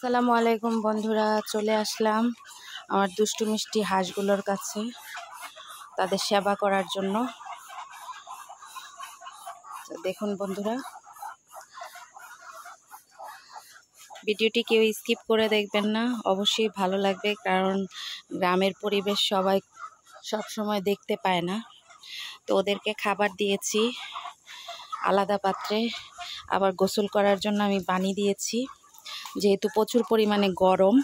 আসসালামু আলাইকুম বন্ধুরা, চলে আসলাম আমার দুষ্টু মিষ্টি হাঁসগুলোর কাছে তাদের সেবা করার জন্য। দেখুন বন্ধুরা, ভিডিওটি কেউ স্কিপ করে দেখবেন না, অবশ্যই ভালো লাগবে কারণ গ্রামের পরিবেশ সবাই সব সময় দেখতে পায় না। তো ওদেরকে খাবার দিয়েছি, আলাদা পাত্রে, আবার গোসল করার জন্য আমি পানি দিয়েছি। যেহেতু প্রচুর পরিমাণে গরম।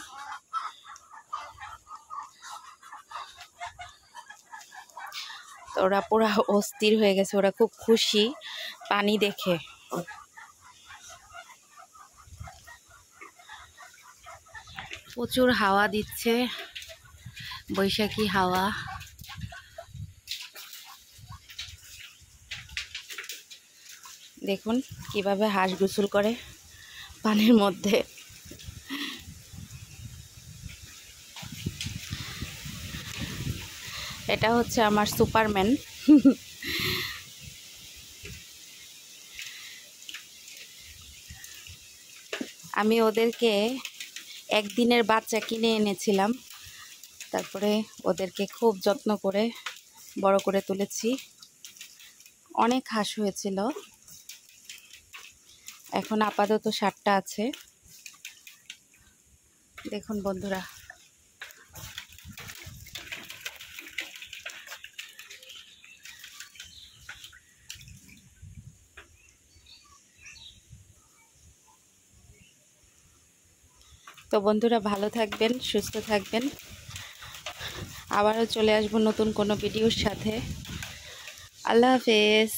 ওরা পুরো অস্থির হয়ে গেছে, ওরা খুব খুশি পানি দেখে। প্রচুর হাওয়া দিচ্ছে, বৈশাখী হাওয়া। দেখুন কীভাবে হাঁস গোসল করে। পানির মধ্যে। এটা হচ্ছে আমার সুপারম্যান। আমি ওদেরকে একদিনের বাচ্চা কিনে এনেছিলাম। তারপরে ওদেরকে খুব যত্ন করে বড় করে তুলেছি। অনেক হাঁস হয়েছিল। এখন আপাতত সাতটা আছে। দেখুন বন্ধুরা। তো বন্ধুরা, ভালো থাকবেন, সুস্থ থাকবেন। আবারও চলে আসব নতুন কোনো ভিডিওর সাথে। আল্লাহ হাফেজ।